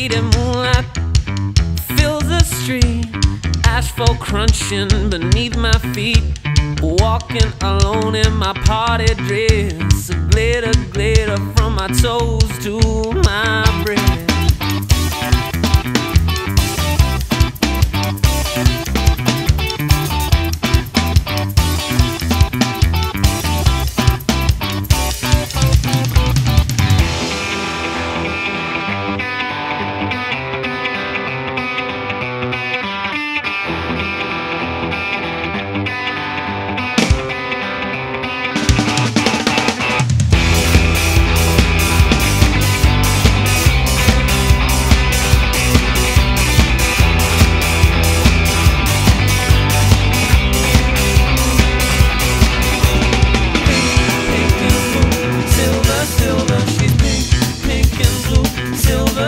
faded moonlight fills the street. Asphalt crunching beneath my feet. Walking alone in my party dress. A glitter, glitter from my toes to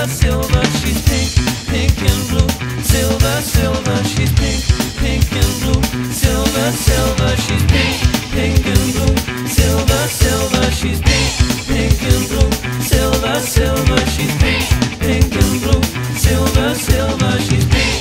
silver, silver, she's pink, pink and blue. Silver, silver, she's pink, pink and blue. Silver, silver, she's pink, pink and blue. Silver, silver, she's pink, pink and blue. Silver, silver, she's pink, pink and blue. Silver, silver, she's pink.